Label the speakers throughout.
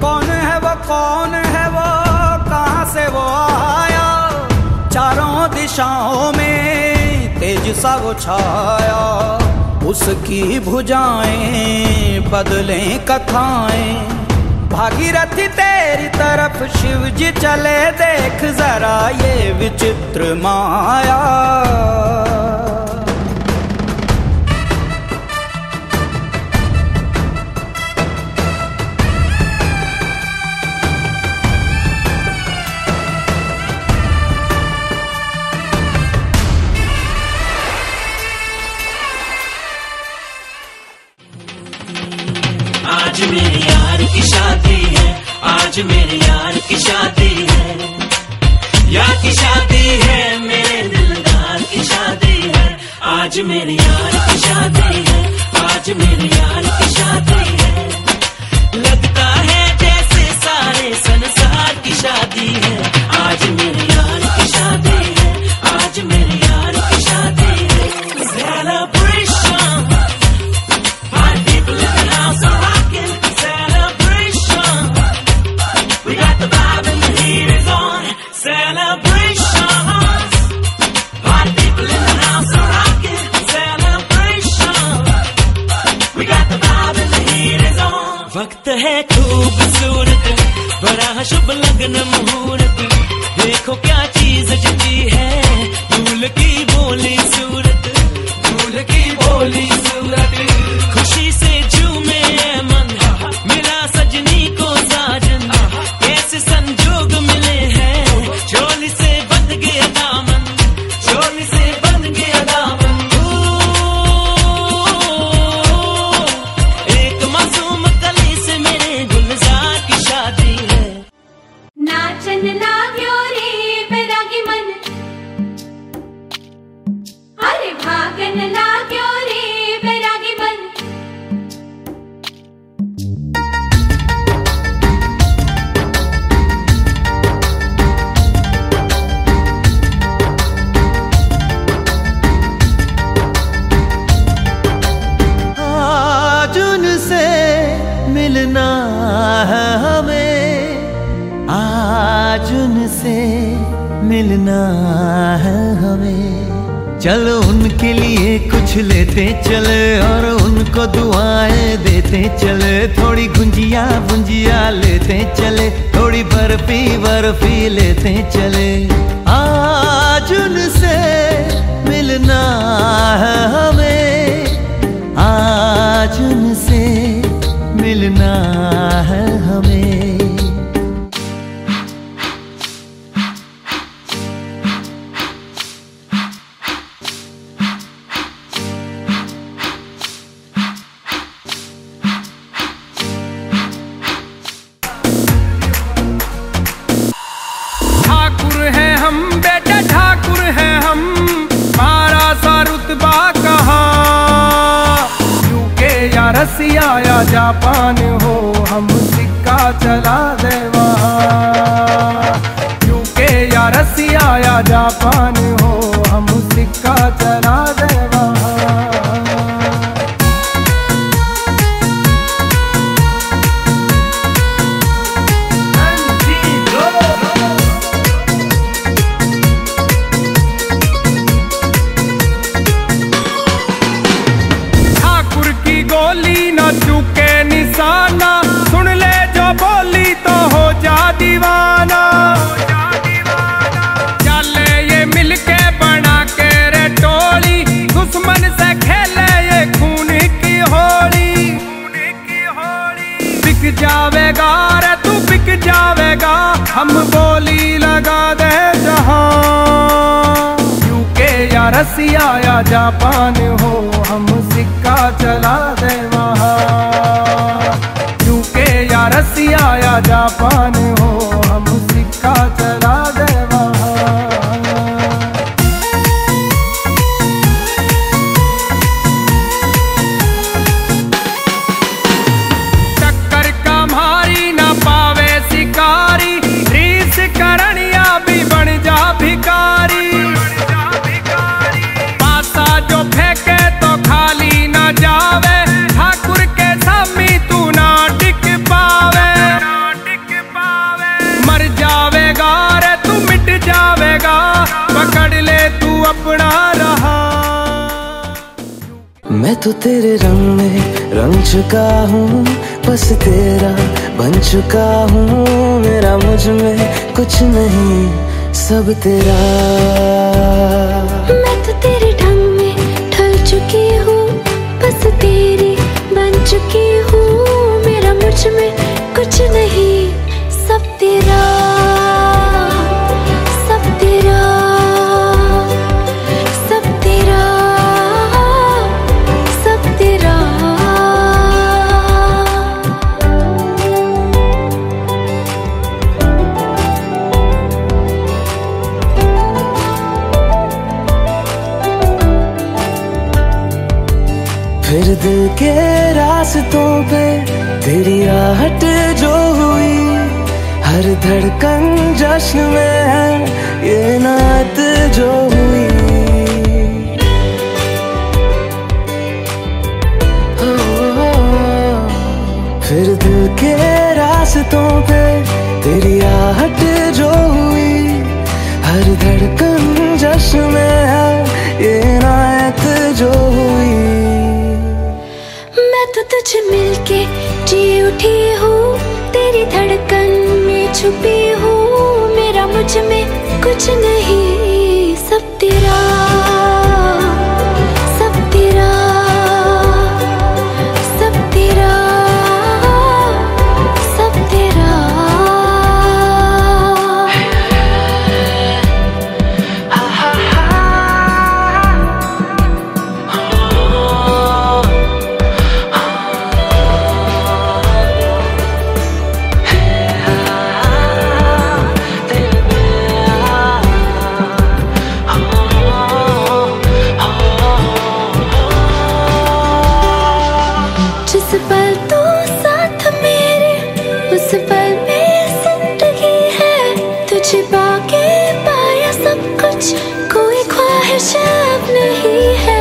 Speaker 1: कौन है वो, कौन है वो, कहाँ से वो आया? चारों दिशाओं में तेज सा छाया। उसकी भुजाएँ, बदलें कथाएँ। भागीरथी तेरी तरफ़ शिव जी चले देख जरा ये विचित्र माया।
Speaker 2: आज मेरे की शादी है। आज मेरे यार की शादी है। यार की शादी है, मेरे दिलदार की शादी है। आज मेरे यार की शादी है। आज मेरे यार की शादी है।
Speaker 3: उनसे मिलना है हमें। चलो उनके लिए कुछ लेते, चले और उनको दुआएँ देते। चले थोड़ी गुंजिया गुंजिया लेते, चले थोड़ी बर्फ़ी बर्फ़ी लेते। चले आज उनसे मिलना है हमें। आज उनसे मिलना है हमें।
Speaker 4: रसिया या जापान हो, हम सिक्का चला दे वहाँ। यूके या रसिया या जापान हो, हम सिक्का चला दे वहाँ। रसिया या जापान हो, हम सिक्का चला दे वहाँ। यूके या रसिया या जापान हो, हम सिक्का चला
Speaker 3: तो तेरे रंग में रंग चुका हूँ, बस तेरा बन चुका हूँ। मेरा मुझमें कुछ नहीं, सब तेरा। दिल के रास्तों पे तेरी आहट जो हुई, हर धड़कन जश्न में है ये नात जो हुई।
Speaker 5: तो तुझे मिलके जी उठी हूँ। तेरी धड़कन में छुपी हूँ। मेरा मुझमें कुछ नहीं, सब तेरा तुझे पाया सब कुछ, कोई ख्वाहिश अब नहीं है।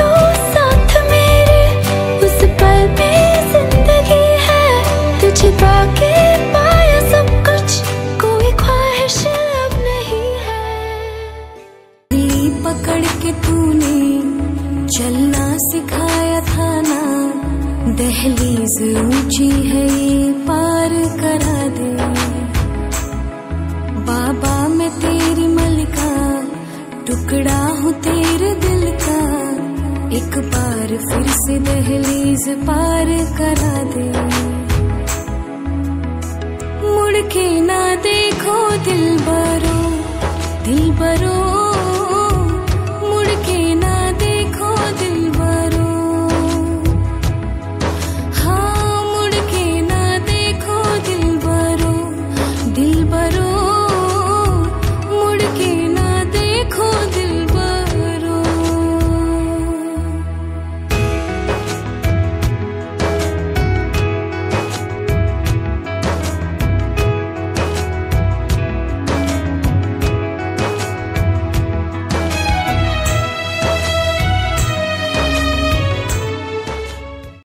Speaker 5: तू साथ पल में ज़िंदगी है। तुझे पाके पाया सब कुछ, कोई ख्वाहिश अब नहीं है।
Speaker 6: पकड़ के तूने चलना सिखाया दहलीज ऊँची है, ये पार करा दे। बाबा, मैं तेरी मलिका, टुकड़ा हूँ तेरे दिल का। एक बार फिर से दहलीज पार करा दे। मुड़ के ना देखो दिल बरो दिल बरो